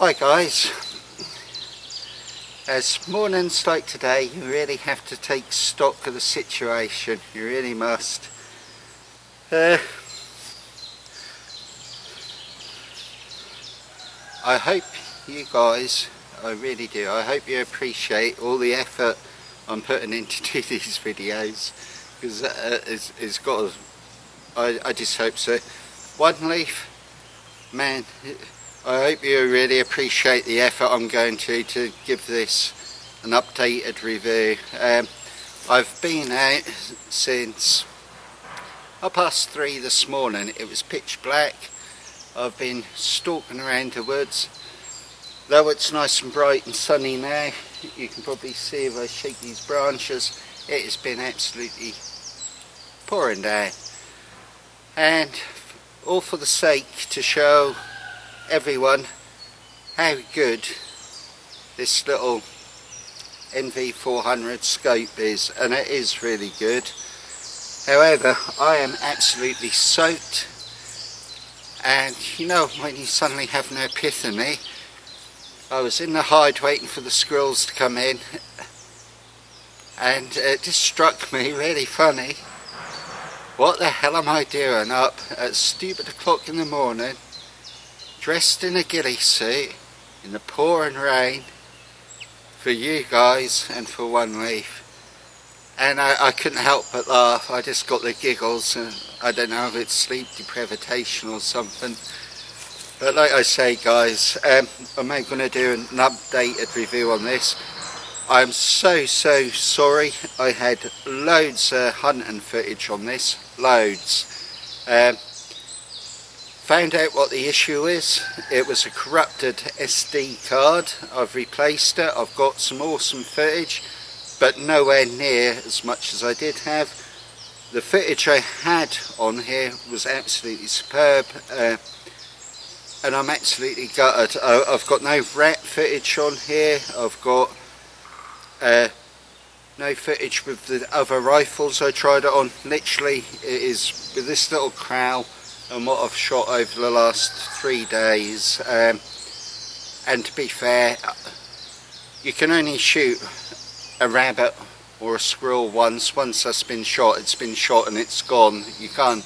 Hi guys, as mornings like today you really have to take stock of the situation, you really must. Uh, I hope you guys, I really do, I hope you appreciate all the effort I'm putting into do these videos because uh, it's, it's got, I, I just hope so. One leaf, man, I hope you really appreciate the effort I'm going to to give this an updated review. Um, I've been out since up past three this morning. It was pitch black. I've been stalking around the woods. Though it's nice and bright and sunny now, you can probably see if I shake these branches, it has been absolutely pouring down. And all for the sake to show everyone how good this little NV400 scope is and it is really good. However I am absolutely soaked and you know when you suddenly have no epiphany I was in the hide waiting for the squirrels to come in and it just struck me really funny. What the hell am I doing up at stupid o'clock in the morning dressed in a ghillie suit in the pouring rain for you guys and for one leaf. And I, I, couldn't help but laugh. I just got the giggles and I don't know if it's sleep deprivation or something. But like I say guys um, I'm going to do an updated review on this? I'm so so sorry. I had loads of hunting footage on this loads. Um, Found out what the issue is. It was a corrupted SD card. I've replaced it. I've got some awesome footage, but nowhere near as much as I did have. The footage I had on here was absolutely superb. Uh, and I'm absolutely gutted. I've got no rat footage on here. I've got uh, no footage with the other rifles I tried it on. Literally, it is with this little crowd and what I've shot over the last three days um, and to be fair you can only shoot a rabbit or a squirrel once. Once that's been shot it's been shot and it's gone. You can't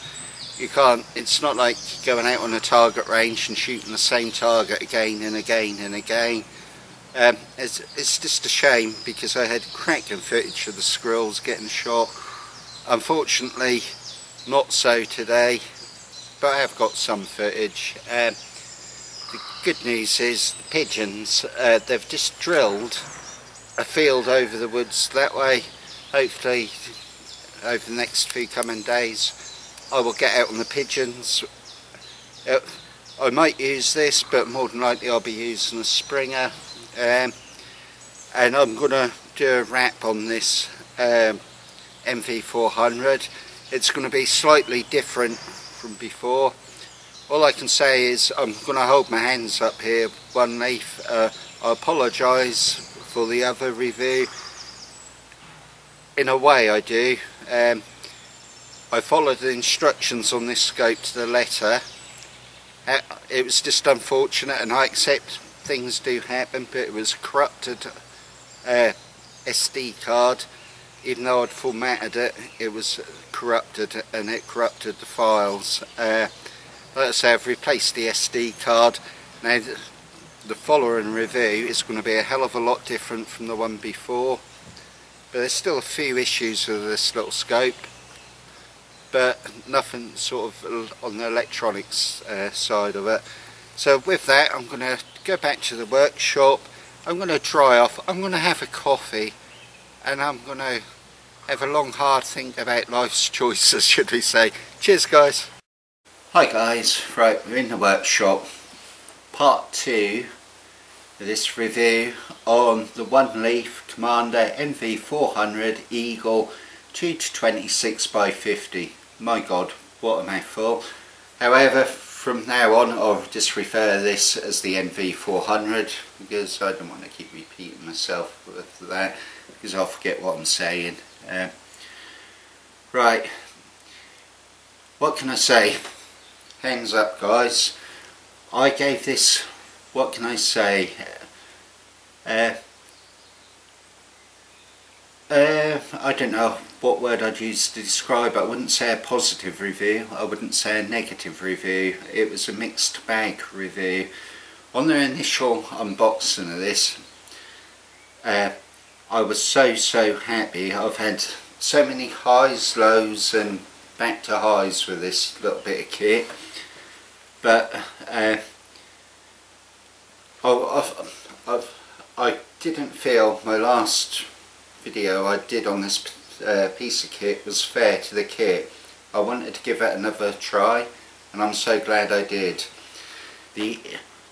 you can't it's not like going out on a target range and shooting the same target again and again and again. Um, it's, it's just a shame because I had cracking footage of the squirrels getting shot. Unfortunately not so today but I have got some footage. Um, the good news is the pigeons, uh, they've just drilled a field over the woods that way. Hopefully over the next few coming days I will get out on the pigeons. Uh, I might use this but more than likely I'll be using a Springer um, and I'm going to do a wrap on this um, NV400. It's going to be slightly different from before. All I can say is I'm going to hold my hands up here, one leaf. Uh, I apologise for the other review. In a way I do. Um, I followed the instructions on this scope to the letter. Uh, it was just unfortunate and I accept things do happen but it was corrupted uh, SD card even though I'd formatted it, it was corrupted and it corrupted the files. Uh, like I say, I've replaced the SD card. Now, the following review is going to be a hell of a lot different from the one before. But there's still a few issues with this little scope. But nothing sort of on the electronics uh, side of it. So with that, I'm going to go back to the workshop. I'm going to dry off. I'm going to have a coffee and I'm going to have a long hard think about life's choices should we say. Cheers guys. Hi guys, right we're in the workshop. Part 2 of this review on the One Leaf Commander NV400 Eagle 2 to 26 by 50. My god, what a mouthful. However, from now on I'll just refer to this as the NV400 because I don't want to keep repeating myself with that because I'll forget what I'm saying. Uh, right, what can I say? Hands up guys. I gave this what can I say? Uh, uh, I don't know what word I'd use to describe I wouldn't say a positive review, I wouldn't say a negative review. It was a mixed bag review. On the initial unboxing of this, uh, I was so so happy. I've had so many highs, lows and back to highs with this little bit of kit. But uh, I've, I've, I didn't feel my last video I did on this uh, piece of kit was fair to the kit. I wanted to give it another try and I'm so glad I did. The,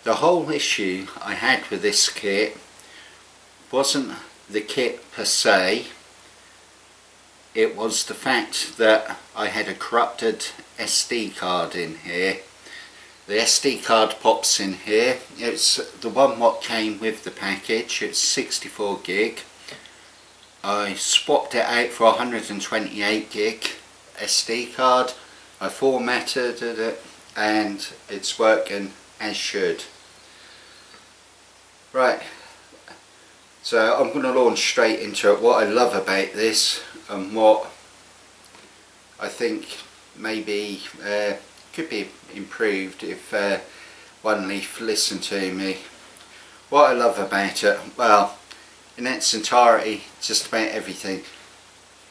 the whole issue I had with this kit wasn't the kit per se, it was the fact that I had a corrupted SD card in here the SD card pops in here. It's the one what came with the package. It's 64 gig. I swapped it out for 128 gig SD card. I formatted it and it's working as should. Right, so I'm going to launch straight into it. What I love about this and what I think maybe uh, could be improved if uh, One Leaf listened to me. What I love about it, well, in its entirety, just about everything.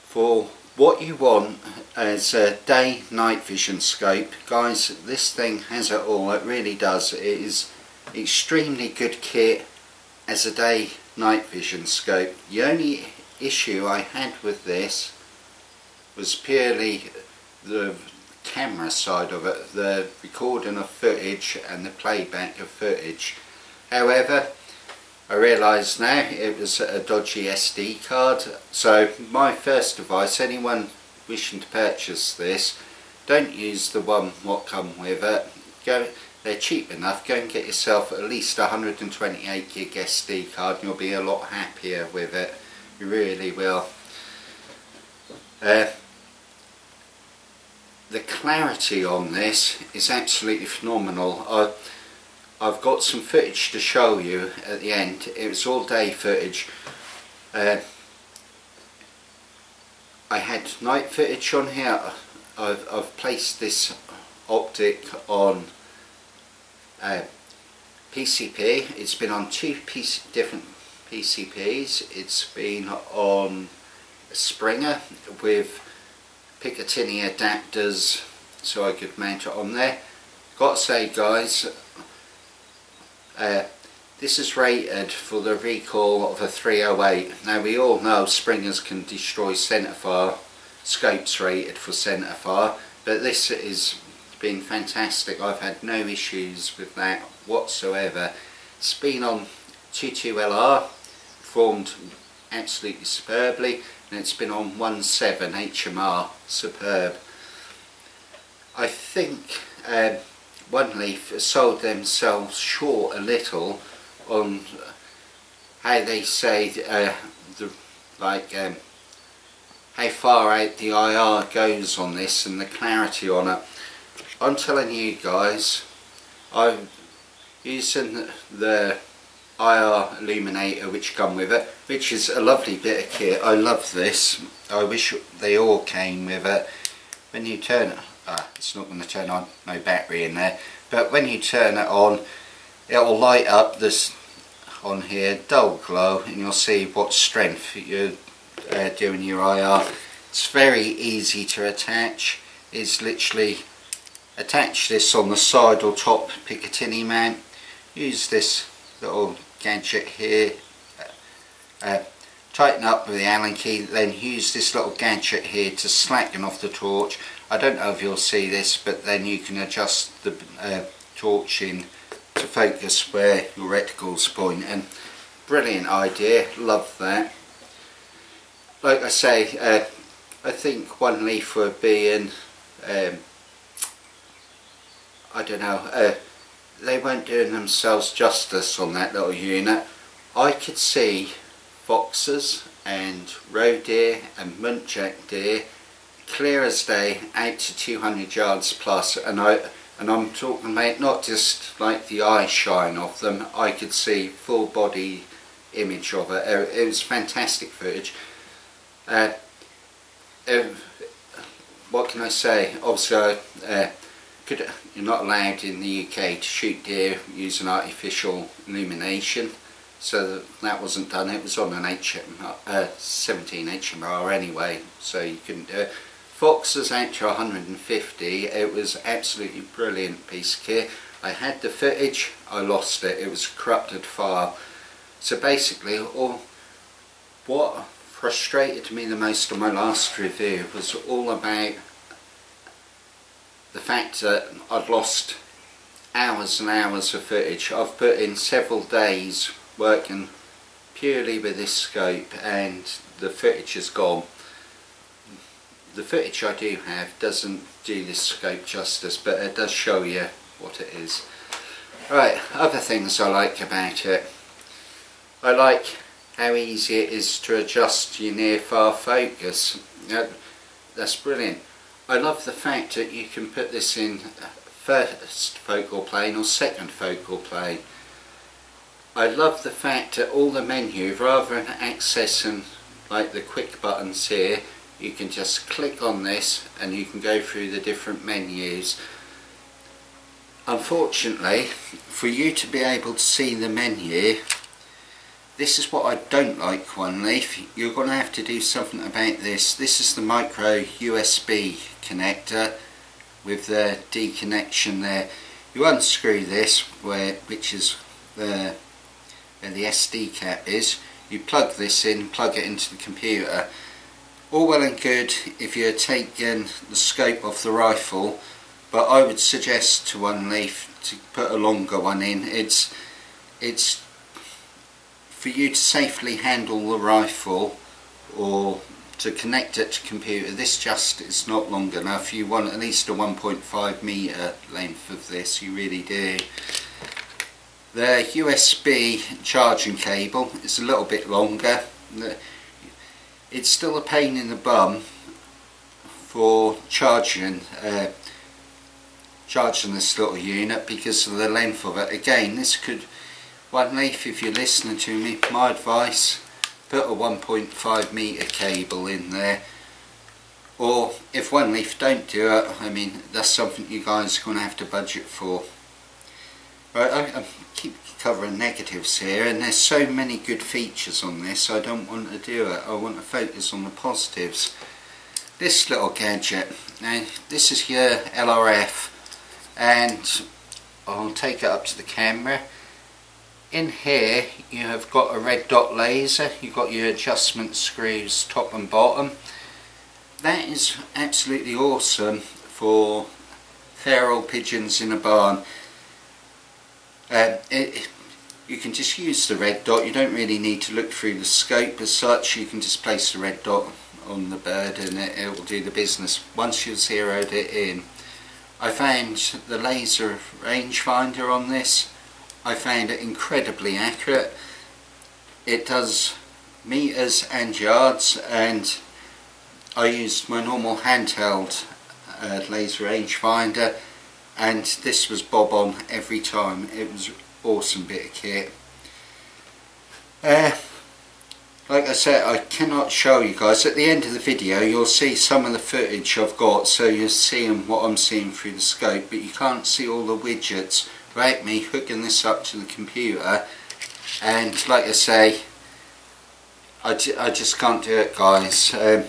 For what you want as a day night vision scope, guys, this thing has it all, it really does. It is extremely good kit as a day night vision scope. The only issue I had with this was purely the camera side of it, the recording of footage and the playback of footage. However, I realise now it was a dodgy SD card, so my first advice, anyone wishing to purchase this, don't use the one what come with it. Go, they're cheap enough, go and get yourself at least a 128 gig SD card and you'll be a lot happier with it. You really will. Uh, the clarity on this is absolutely phenomenal. I, I've got some footage to show you at the end. It was all day footage. Uh, I had night footage on here. I've, I've placed this optic on uh, PCP. It's been on two PC, different PCPs. It's been on a Springer with Picatinny adapters so I could mount it on there. Got to say guys, uh, this is rated for the recoil of a 308. Now we all know Springers can destroy centerfire, scopes rated for centerfire, but this has been fantastic. I've had no issues with that whatsoever. It's been on 22LR, formed absolutely superbly and it's been on 1.7 HMR, superb. I think um, One Leaf sold themselves short a little on how they say uh, the like um, how far out the IR goes on this and the clarity on it. I'm telling you guys, I'm using the IR illuminator which come with it which is a lovely bit of kit. I love this. I wish they all came with it. When you turn it ah, it's not going to turn on no battery in there. But when you turn it on it'll light up this on here dull glow and you'll see what strength you're uh, doing your IR it's very easy to attach. It's literally attach this on the side or top Picatinny mount use this little gadget here. Uh, tighten up with the allen key then use this little gadget here to slacken off the torch. I don't know if you'll see this but then you can adjust the uh, torch in to focus where your reticles point. And brilliant idea. Love that. Like I say uh, I think one leaf would be in um, I don't know uh, they weren't doing themselves justice on that little unit. I could see foxes and roe deer and muntjac deer clear as day out to 200 yards plus and I and I'm talking about not just like the eye shine of them I could see full body image of it. It was fantastic footage. Uh, um, what can I say? Obviously uh, could, you're not allowed in the UK to shoot deer using artificial illumination. So that wasn't done. It was on an HM, uh, 17 HMR anyway so you couldn't do it. Fox's Actra 150, it was absolutely brilliant piece of kit. I had the footage, I lost it, it was a corrupted file. So basically, all what frustrated me the most on my last review was all about the fact that I'd lost hours and hours of footage. I've put in several days working purely with this scope and the footage is gone the footage I do have doesn't do this scope justice but it does show you what it is. Right, other things I like about it. I like how easy it is to adjust your near far focus. That's brilliant. I love the fact that you can put this in first focal plane or second focal plane. I love the fact that all the menu, rather than accessing like the quick buttons here, you can just click on this and you can go through the different menus unfortunately for you to be able to see the menu this is what I don't like one leaf you're going to have to do something about this. This is the micro USB connector with the D connection there. You unscrew this where which is the where the SD cap is. You plug this in plug it into the computer. All well and good if you're taking the scope of the rifle but I would suggest to one leaf to put a longer one in. It's it's for you to safely handle the rifle or to connect it to computer this just is not long enough. You want at least a 1.5 meter length of this you really do. The USB charging cable is a little bit longer. It's still a pain in the bum for charging uh, charging this little unit because of the length of it. Again this could one leaf if you're listening to me my advice put a 1.5 meter cable in there. Or if one leaf don't do it I mean that's something you guys are going to have to budget for. Right I, I keep covering negatives here and there's so many good features on this I don't want to do it. I want to focus on the positives. This little gadget now this is your LRF and I'll take it up to the camera in here you have got a red dot laser. You've got your adjustment screws top and bottom. That is absolutely awesome for feral pigeons in a barn. Um, it, you can just use the red dot, you don't really need to look through the scope as such, you can just place the red dot on the bird and it, it will do the business. Once you've zeroed it in, I found the laser rangefinder on this, I found it incredibly accurate. It does meters and yards and I used my normal handheld uh, laser rangefinder and this was bob on every time. It was awesome bit of kit. Uh, like I said I cannot show you guys. At the end of the video you'll see some of the footage I've got so you're seeing what I'm seeing through the scope but you can't see all the widgets without me hooking this up to the computer and like I say I, I just can't do it guys um,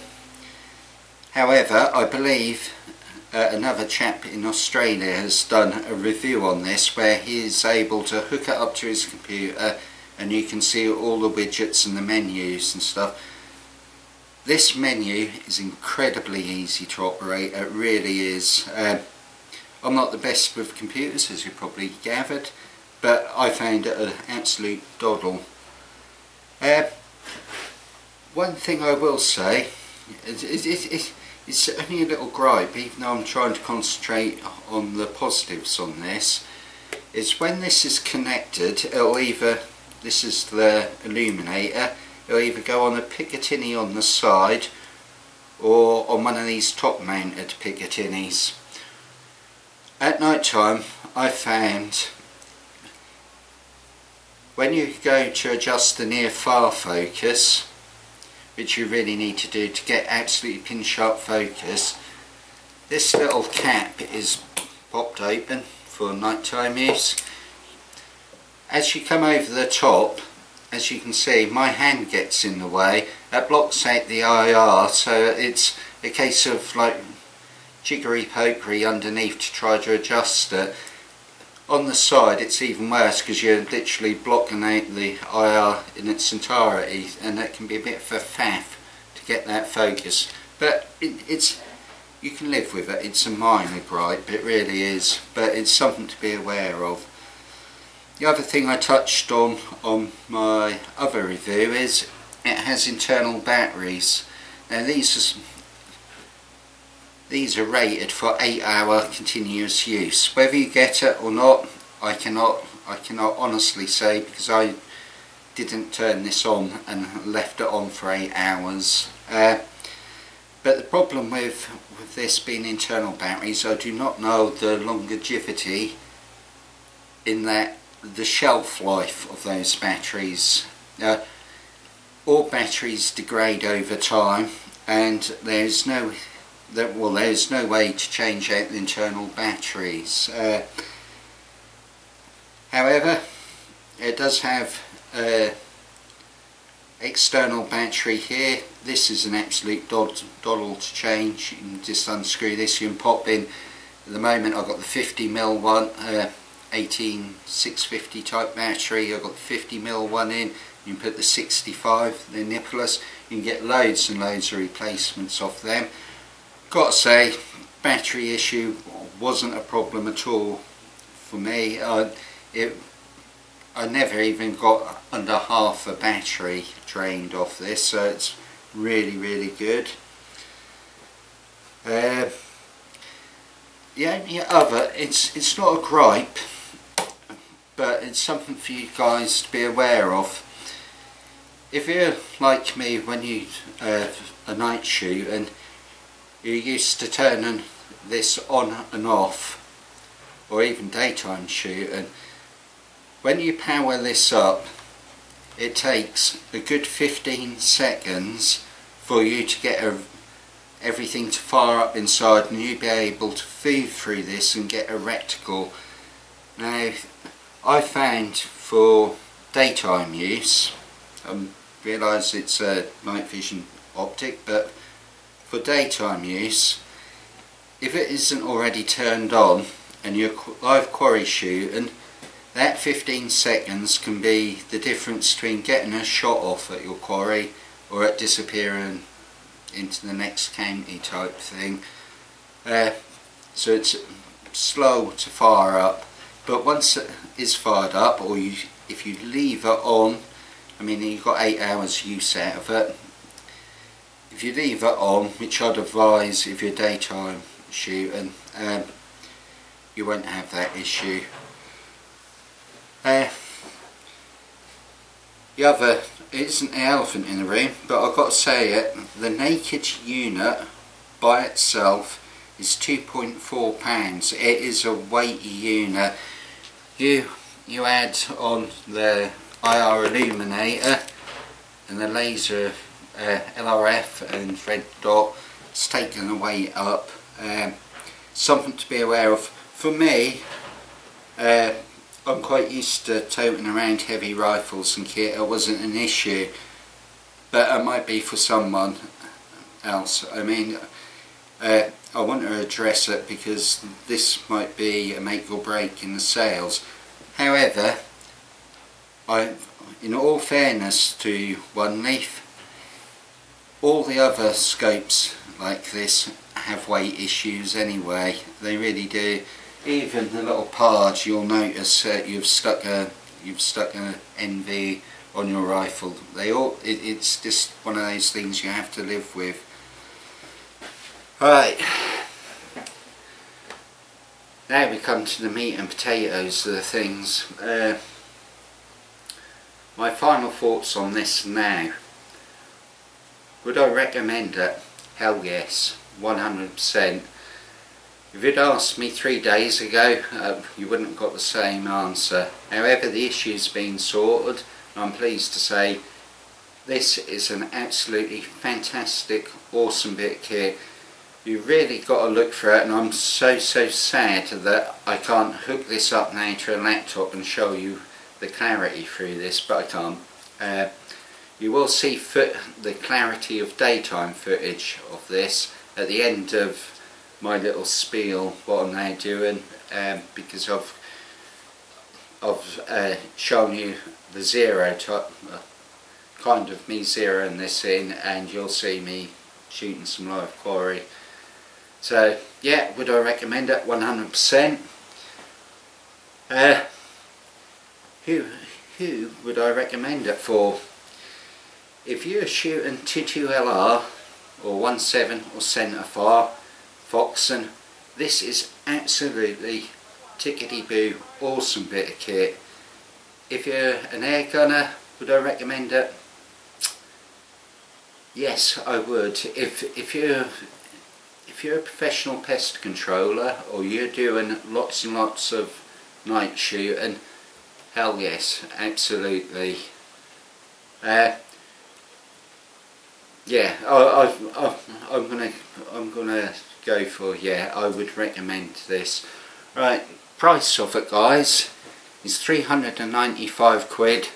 however I believe uh, another chap in Australia has done a review on this where he is able to hook it up to his computer and you can see all the widgets and the menus and stuff. This menu is incredibly easy to operate, it really is. Um, I'm not the best with computers as you probably gathered but I found it an absolute doddle. Uh, one thing I will say is, it's only a little gripe, even though I'm trying to concentrate on the positives on this, is when this is connected, it'll either, this is the illuminator, it'll either go on a Picatinny on the side or on one of these top mounted Picatinnys. At night time I found when you go to adjust the near far focus which you really need to do to get absolutely pin sharp focus this little cap is popped open for nighttime use. As you come over the top as you can see my hand gets in the way. That blocks out the IR so it's a case of like jiggery pokery underneath to try to adjust it. On the side it's even worse because you're literally blocking out the IR in its entirety and that can be a bit of a faff to get that focus. But it, it's you can live with it. It's a minor gripe it really is but it's something to be aware of. The other thing I touched on on my other review is it has internal batteries. Now these are, these are rated for 8 hour continuous use. Whether you get it or not I cannot I cannot honestly say because I didn't turn this on and left it on for 8 hours. Uh, but the problem with, with this being internal batteries I do not know the longevity in that the shelf life of those batteries. Uh, all batteries degrade over time and there's no that well there's no way to change out the internal batteries. Uh, however it does have a external battery here. This is an absolute doddle to change. You can just unscrew this, you can pop in. At the moment I've got the 50mm one. Uh, 18650 type battery I've got the 50mm one in you can put the 65 the Nipolus you can get loads and loads of replacements off them got to say battery issue wasn't a problem at all for me I, it, I never even got under half a battery drained off this so it's really really good uh, the only other, it's, it's not a gripe but it's something for you guys to be aware of. If you're like me when you uh, a night shoot and you're used to turning this on and off or even daytime shoot and when you power this up it takes a good 15 seconds for you to get a, everything to fire up inside and you be able to feed through this and get a reticle. Now I found for daytime use, I realise it's a night vision optic, but for daytime use, if it isn't already turned on and you're live quarry shooting, that 15 seconds can be the difference between getting a shot off at your quarry or it disappearing into the next county type thing. Uh, so it's slow to fire up but once it is fired up or you if you leave it on I mean you've got 8 hours use out of it if you leave it on which I'd advise if you're daytime shooting um, you won't have that issue. Uh, the other it isn't the elephant in the room but I've got to say it the naked unit by itself is 2.4 pounds. It is a weighty unit. You you add on the IR illuminator and the laser uh, LRF and red dot it's taken weight up. Um, something to be aware of. For me uh, I'm quite used to toting around heavy rifles and kit. It wasn't an issue but it might be for someone else. I mean uh, I want to address it because this might be a make or break in the sales. However, I, in all fairness to One Leaf, all the other scopes like this have weight issues anyway. They really do. Even the little Pard, you'll notice you've stuck a you've stuck an NV on your rifle. They all it, it's just one of those things you have to live with. Right. Now we come to the meat and potatoes of the things. Uh, my final thoughts on this now. Would I recommend it? Hell yes, 100%. If you'd asked me three days ago, uh, you wouldn't have got the same answer. However, the issue's been sorted. And I'm pleased to say this is an absolutely fantastic, awesome bit of kit. You've really got to look for it and I'm so, so sad that I can't hook this up now to a laptop and show you the clarity through this, but I can't. Uh, you will see the clarity of daytime footage of this at the end of my little spiel what I'm now doing? Um, because I've I've uh, shown you the zero type uh, kind of me zeroing this in and you'll see me shooting some live quarry. So yeah would I recommend it? 100% uh, who who would I recommend it for if you're shooting 22LR or 17 or centre fire Foxen. This is absolutely tickety-boo, awesome bit of kit. If you're an air gunner, would I recommend it? Yes, I would. If if you're if you're a professional pest controller or you're doing lots and lots of night shooting, hell yes, absolutely. Uh, yeah, I, I, I'm gonna I'm gonna go for yeah I would recommend this. Right price of it guys is 395 quid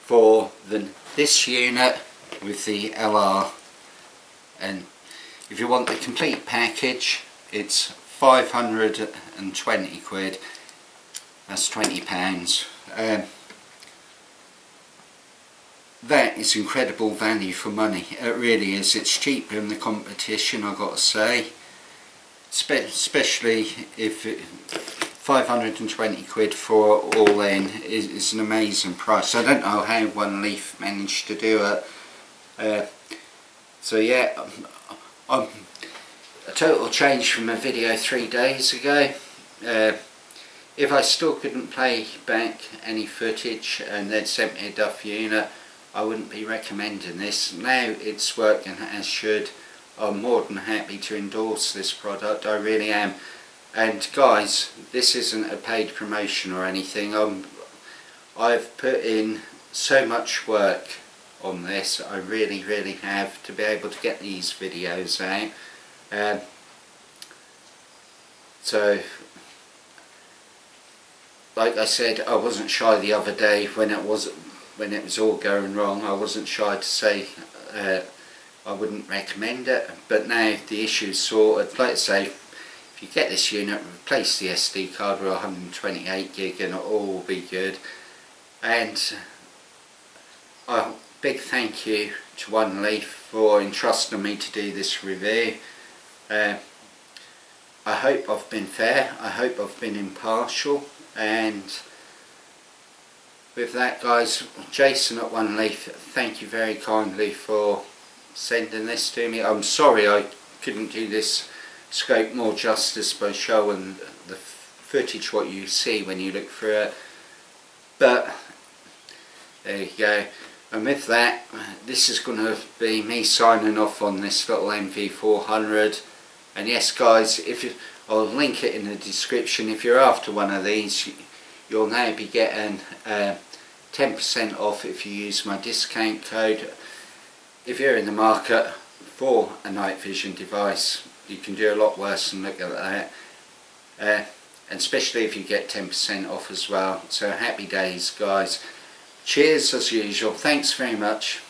for the this unit with the LR and if you want the complete package it's 520 quid. That's 20 pounds. Um, that is incredible value for money. It really is. It's cheaper than the competition I've got to say. Spe especially if it, 520 quid for all in is, is, an amazing price. I don't know how One Leaf managed to do it. Uh, so yeah I'm, a total change from a video three days ago. Uh, if I still couldn't play back any footage and they'd sent me a Duff unit I wouldn't be recommending this. Now it's working as should. I'm more than happy to endorse this product, I really am. And guys, this isn't a paid promotion or anything. I'm, I've put in so much work on this, I really, really have, to be able to get these videos out. Um, so, like I said, I wasn't shy the other day when it was when it was all going wrong I wasn't shy to say uh, I wouldn't recommend it. But now the issue's sorted like I say if you get this unit replace the SD card with 128 gig and it'll all be good. And a big thank you to One Leaf for entrusting me to do this review. Uh, I hope I've been fair, I hope I've been impartial. And with that guys Jason at One Leaf thank you very kindly for sending this to me. I'm sorry I couldn't do this scope more justice by showing the footage what you see when you look through it. But there you go. And with that this is going to be me signing off on this little NV400 and yes guys if you I'll link it in the description. If you're after one of these you'll now be getting 10% uh, off if you use my discount code. If you're in the market for a night vision device, you can do a lot worse than look at that. Uh, and especially if you get 10% off as well. So happy days guys. Cheers as usual. Thanks very much.